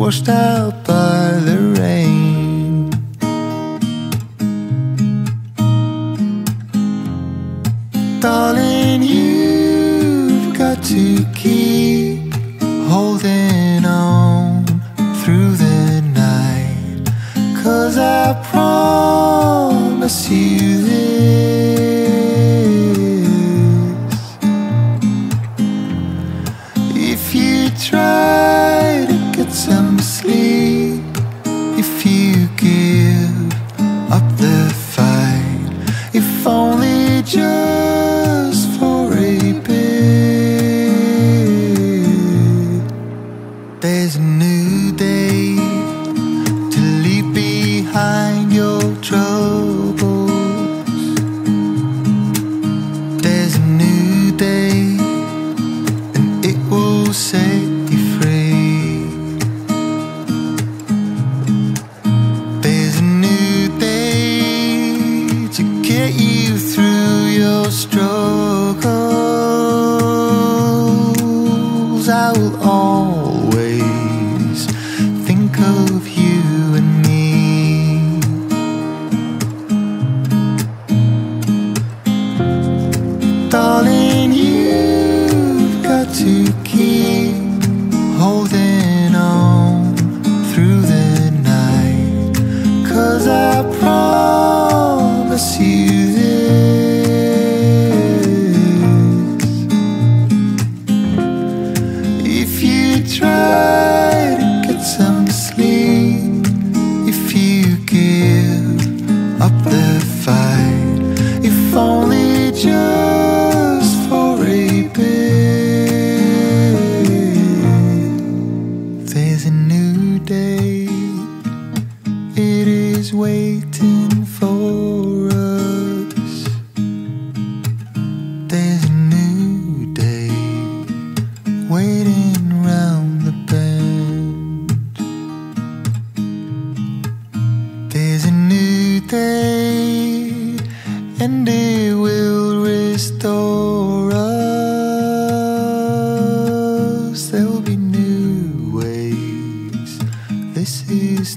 washed out by the rain. only just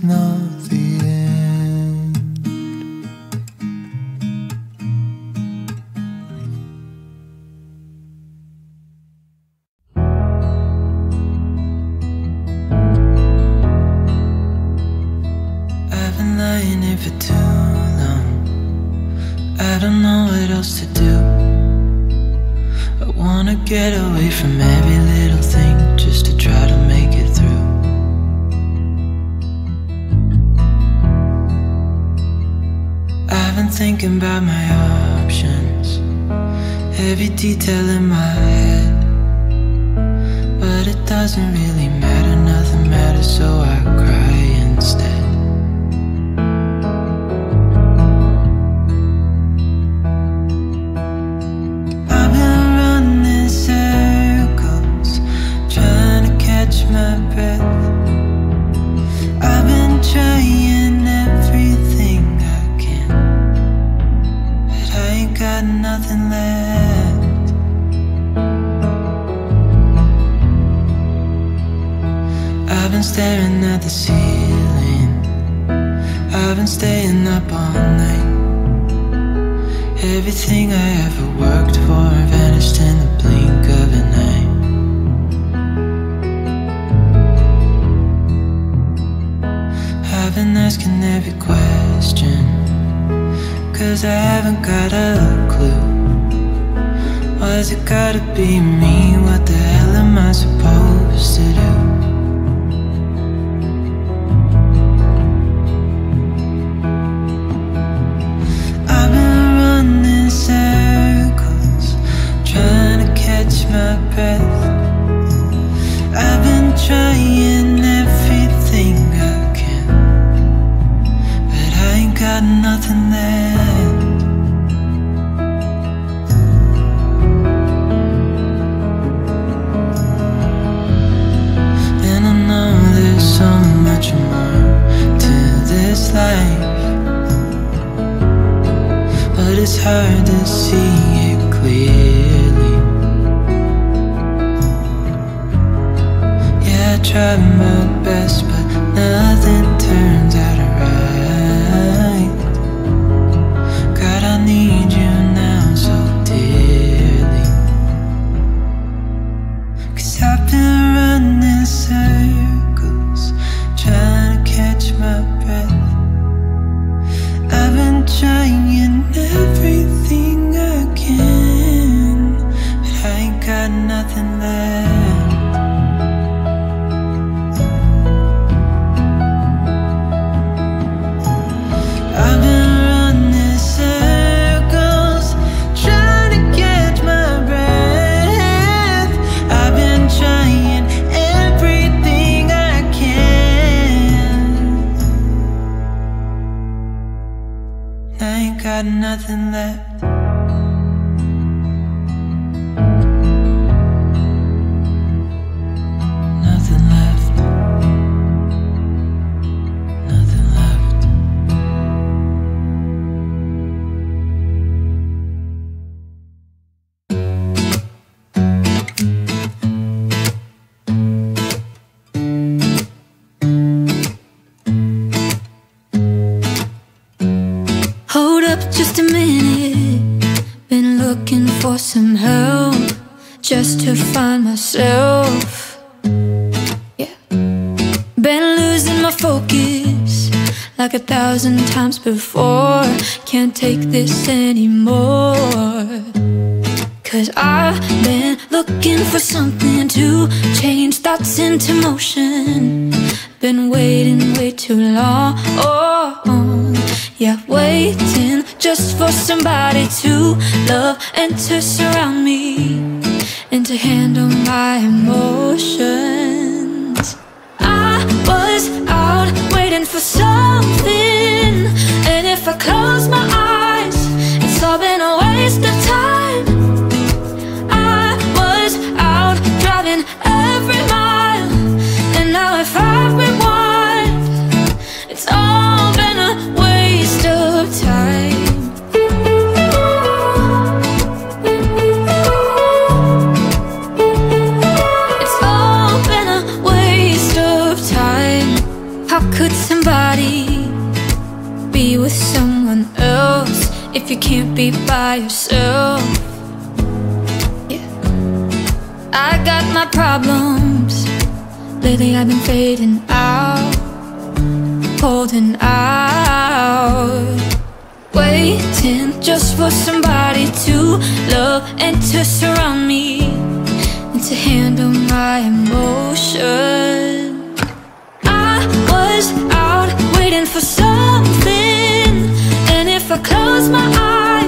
not the end. head. But it doesn't really matter, nothing matters So I cry instead. staring at the ceiling. I've been staying up all night. Everything I ever worked for vanished in the blink of an eye. I've been asking every question, cause I haven't got a clue. Why's it gotta be me? What the hell am I supposed to do? Macbeth nothing left. for some help just to find myself. Yeah, been losing my focus like a thousand times before. Can't take this anymore. Cause I've been looking for something to change thoughts into motion. Been waiting way too long. Oh, yeah, waiting just for somebody to love and to surround me and to handle my emotions. I was out waiting for something, and if I close. you can't be by yourself. Yeah. I got my problems. Lately I've been fading out, holding out. Waiting just for somebody to love and to surround me and to handle my emotions. I was out waiting for I close my eyes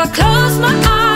I close my eyes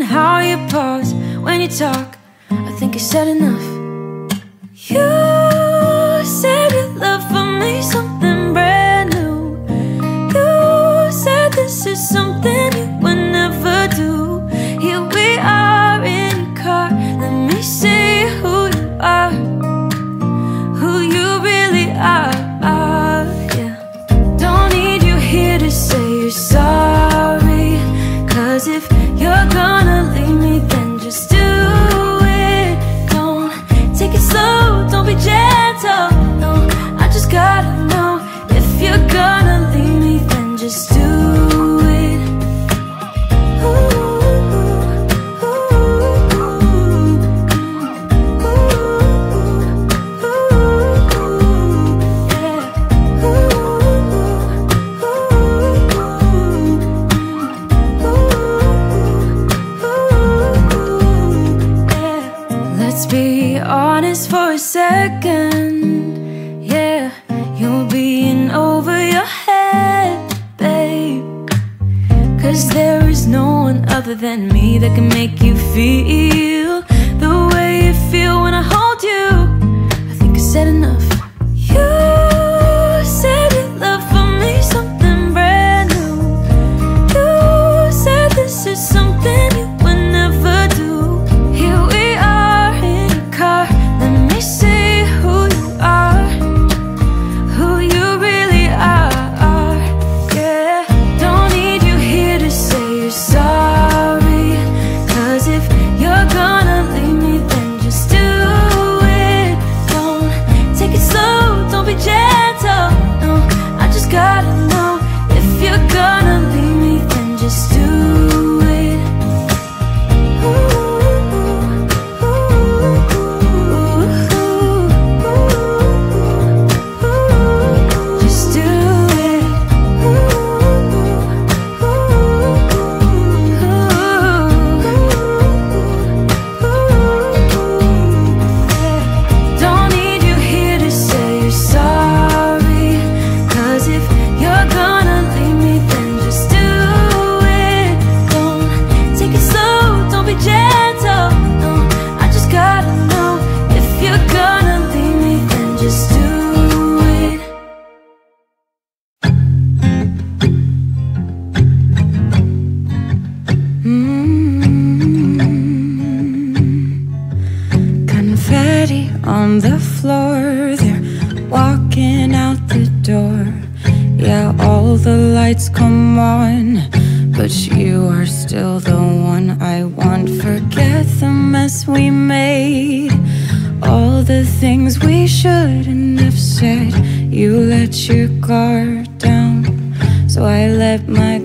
and how you pause when you talk. I think I said enough. You said your love for me so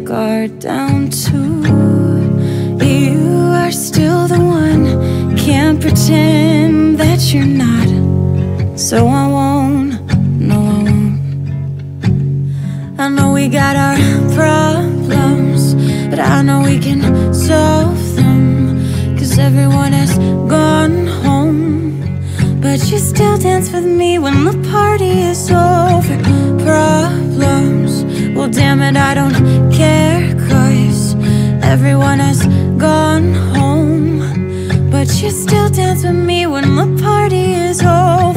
guard down too. You. Are still the one. Can't pretend that you're not. So I won't, no I won't. I know we got our problems But I know we can solve them. Cause everyone has gone home. But you still dance with me when the party is over. Problems well, damn it, I don't care, cause everyone has gone home. But you still dance with me when the party is over.